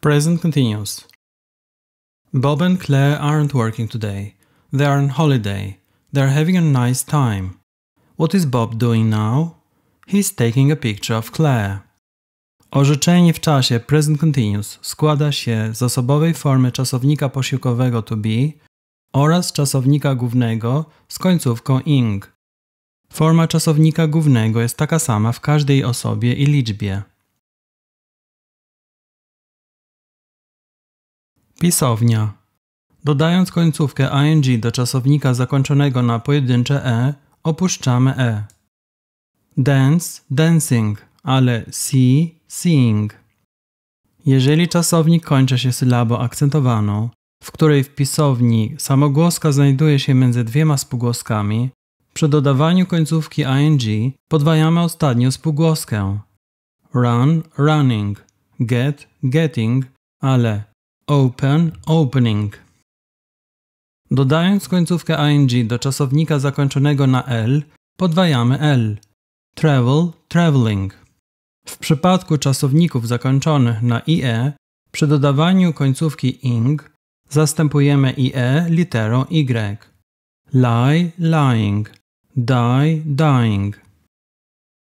Present continuous. Bob and Claire aren't working today. They are on holiday. They are having a nice time. What is Bob doing now? He's taking a picture of Claire. Orzeczenie w czasie present continuous składa się z osobowej formy czasownika posiłkowego to be oraz czasownika głównego z końcówką ing. Forma czasownika głównego jest taka sama w każdej osobie i liczbie. Pisownia. Dodając końcówkę ing do czasownika zakończonego na pojedyncze e, opuszczamy e. Dance, dancing, ale see, seeing. Jeżeli czasownik kończy się sylabą akcentowaną, w której w pisowni samogłoska znajduje się między dwiema spółgłoskami, przy dodawaniu końcówki ing podwajamy ostatnią spółgłoskę. Run, running, get, getting, ale open, opening. Dodając końcówkę ing do czasownika zakończonego na l, podwajamy l. Travel, traveling. W przypadku czasowników zakończonych na ie, przy dodawaniu końcówki ing zastępujemy ie literą y. Lie, lying. Die, dying.